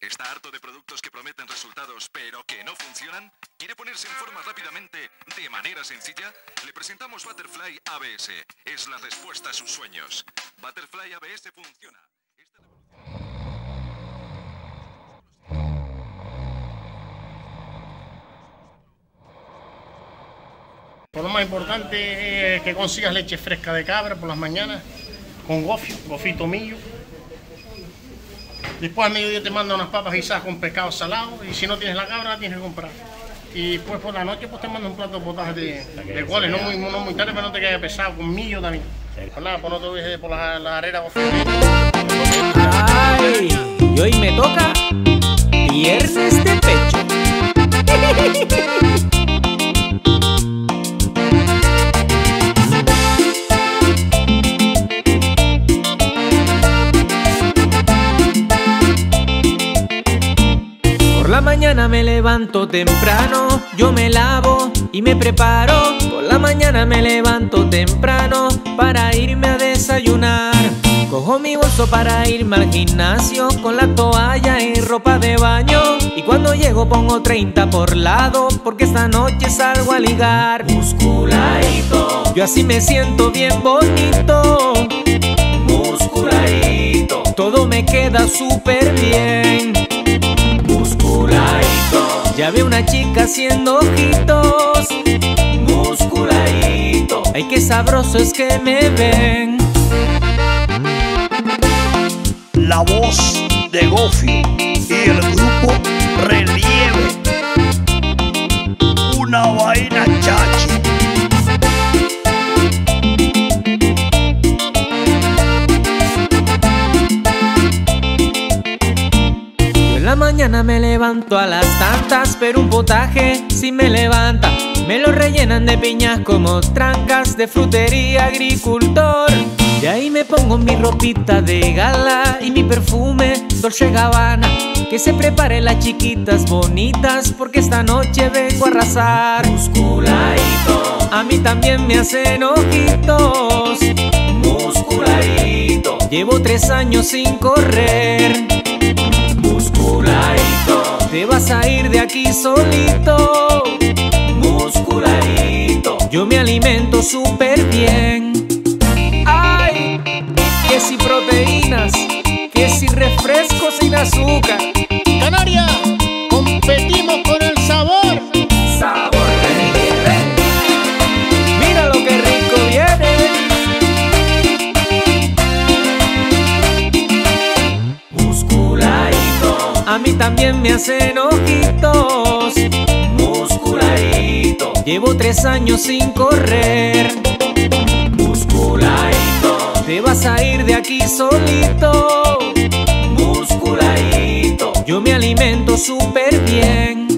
¿Está harto de productos que prometen resultados pero que no funcionan? ¿Quiere ponerse en forma rápidamente de manera sencilla? Le presentamos Butterfly ABS. Es la respuesta a sus sueños. Butterfly ABS funciona. Esta Por lo más importante es que consigas leche fresca de cabra por las mañanas, con gofio, gofito millo. Después al mediodía te manda unas papas guisadas con pescado salado y si no tienes la cabra la tienes que comprar. Y después por la noche pues te manda un plato de potaje de, de coles, no muy, no muy tarde, pero no te quede pesado, con millo también. Pues nada, pues no te dejes por la, la arena. Ay, y hoy me toca viernes de me levanto temprano, yo me lavo y me preparo. Por la mañana me levanto temprano para irme a desayunar. Cojo mi bolso para irme al gimnasio con la toalla y ropa de baño. Y cuando llego pongo 30 por lado porque esta noche salgo a ligar. Musculadito, yo así me siento bien bonito. Musculadito, todo me queda súper bien. Ya veo una chica haciendo ojitos. Musculadito, ay qué sabroso es que me ven. la voz de Gofi y el grupo Relieve. Una vaina chachi. La mañana me levanto a las tantas, pero un potaje si me levanta. Me lo rellenan de piñas como trancas de frutería agricultor. Y ahí me pongo mi ropita de gala y mi perfume Dolce Gabbana. Que se preparen las chiquitas bonitas porque esta noche vengo a arrasar. Musculadito, a mí también me hacen ojitos. Musculadito, llevo tres años sin correr. De aquí solito. Musculadito, yo me alimento súper bien. Ay, que si proteínas, que si refresco sin azúcar. A mí también me hacen ojitos. Musculadito. Llevo tres años sin correr. Musculadito. Te vas a ir de aquí solito. Musculadito. Yo me alimento súper bien.